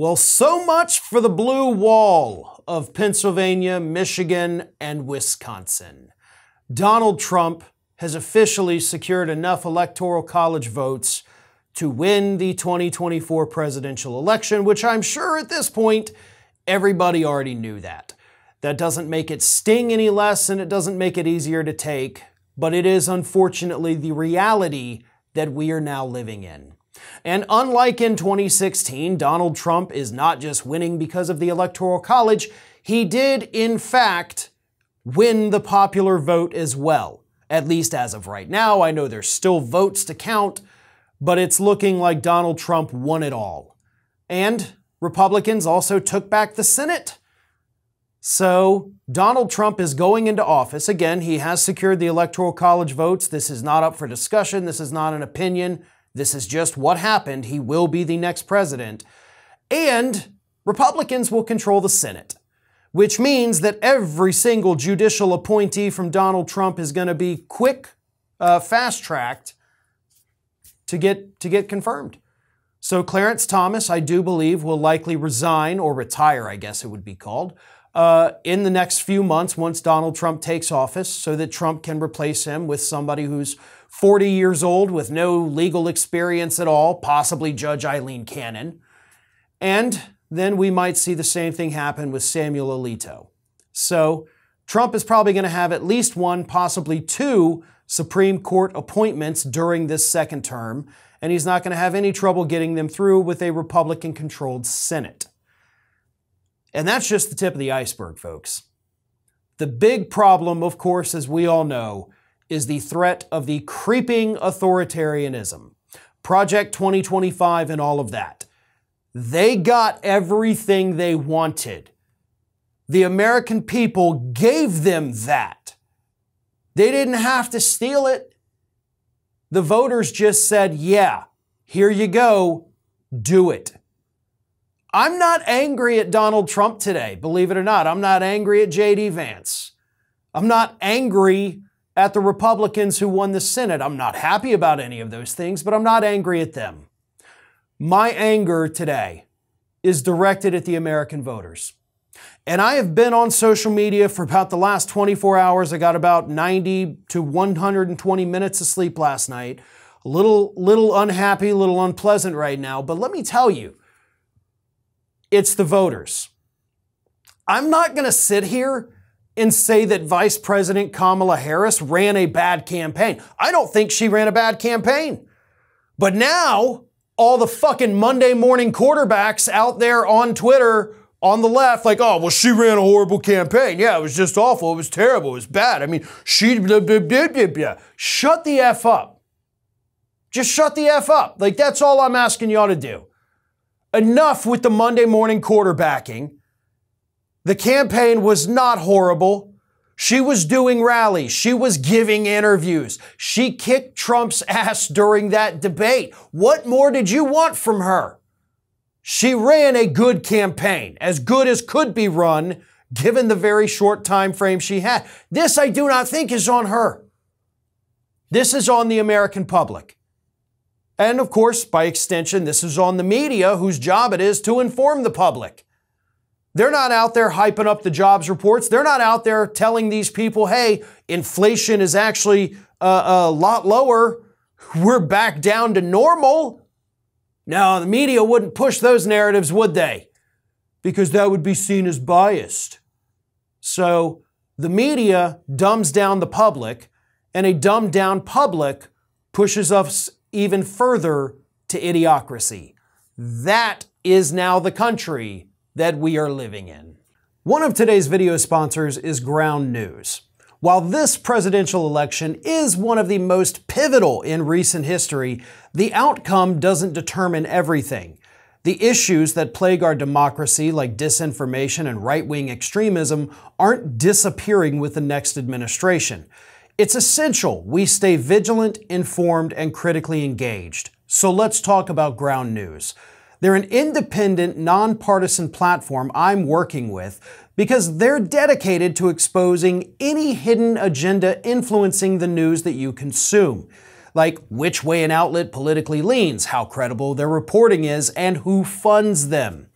Well, so much for the blue wall of Pennsylvania, Michigan, and Wisconsin. Donald Trump has officially secured enough electoral college votes to win the 2024 presidential election, which I'm sure at this point everybody already knew that. That doesn't make it sting any less and it doesn't make it easier to take, but it is unfortunately the reality that we are now living in. And unlike in 2016, Donald Trump is not just winning because of the Electoral College, he did, in fact, win the popular vote as well. At least as of right now. I know there's still votes to count, but it's looking like Donald Trump won it all. And Republicans also took back the Senate. So Donald Trump is going into office. Again, he has secured the Electoral College votes. This is not up for discussion. This is not an opinion. This is just what happened. He will be the next president. And Republicans will control the Senate, which means that every single judicial appointee from Donald Trump is going to be quick, uh, fast tracked to get, to get confirmed. So Clarence Thomas, I do believe, will likely resign or retire, I guess it would be called, uh, in the next few months once Donald Trump takes office so that Trump can replace him with somebody who's 40 years old with no legal experience at all, possibly Judge Aileen Cannon. And then we might see the same thing happen with Samuel Alito. So Trump is probably going to have at least one, possibly two Supreme Court appointments during this second term, and he's not going to have any trouble getting them through with a Republican controlled Senate. And that's just the tip of the iceberg, folks. The big problem, of course, as we all know, is the threat of the creeping authoritarianism. Project 2025 and all of that. They got everything they wanted. The American people gave them that. They didn't have to steal it. The voters just said, yeah, here you go, do it. I'm not angry at Donald Trump today, believe it or not. I'm not angry at J.D. Vance. I'm not angry at the Republicans who won the Senate. I'm not happy about any of those things, but I'm not angry at them. My anger today is directed at the American voters. And I have been on social media for about the last 24 hours. I got about 90 to 120 minutes of sleep last night. A little, little unhappy, a little unpleasant right now. But let me tell you, it's the voters. I'm not going to sit here and say that Vice President Kamala Harris ran a bad campaign. I don't think she ran a bad campaign. But now, all the fucking Monday morning quarterbacks out there on Twitter on the left, like, oh, well, she ran a horrible campaign. Yeah, it was just awful. It was terrible. It was bad. I mean, she, blah, blah, blah, blah, blah. shut the F up. Just shut the F up. Like, that's all I'm asking y'all to do. Enough with the Monday morning quarterbacking. The campaign was not horrible. She was doing rallies. She was giving interviews. She kicked Trump's ass during that debate. What more did you want from her? She ran a good campaign, as good as could be run given the very short time frame she had. This I do not think is on her. This is on the American public. And of course, by extension, this is on the media whose job it is to inform the public. They're not out there hyping up the jobs reports. They're not out there telling these people, hey, inflation is actually uh, a lot lower. We're back down to normal. Now, the media wouldn't push those narratives, would they? Because that would be seen as biased. So the media dumbs down the public, and a dumbed down public pushes us even further to idiocracy. That is now the country that we are living in. One of today's video sponsors is Ground News. While this presidential election is one of the most pivotal in recent history, the outcome doesn't determine everything. The issues that plague our democracy, like disinformation and right wing extremism, aren't disappearing with the next administration. It's essential we stay vigilant, informed, and critically engaged. So let's talk about Ground News. They're an independent, nonpartisan platform I'm working with because they're dedicated to exposing any hidden agenda influencing the news that you consume. like which way an outlet politically leans, how credible their reporting is, and who funds them.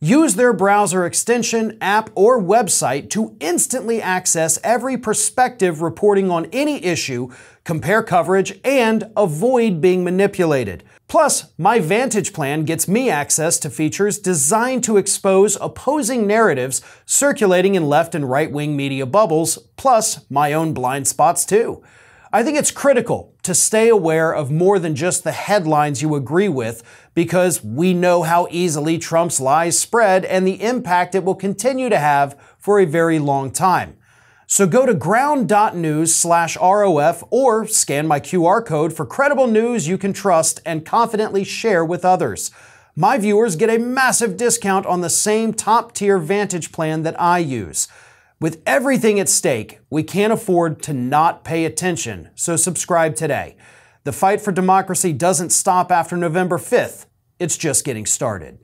Use their browser extension, app, or website to instantly access every perspective reporting on any issue, compare coverage, and avoid being manipulated. Plus, my Vantage plan gets me access to features designed to expose opposing narratives circulating in left and right wing media bubbles, plus my own blind spots too. I think it's critical to stay aware of more than just the headlines you agree with because we know how easily Trump's lies spread and the impact it will continue to have for a very long time. So go to ground.news slash ROF or scan my QR code for credible news you can trust and confidently share with others. My viewers get a massive discount on the same top tier Vantage plan that I use. With everything at stake, we can't afford to not pay attention, so subscribe today. The fight for democracy doesn't stop after November 5th, it's just getting started.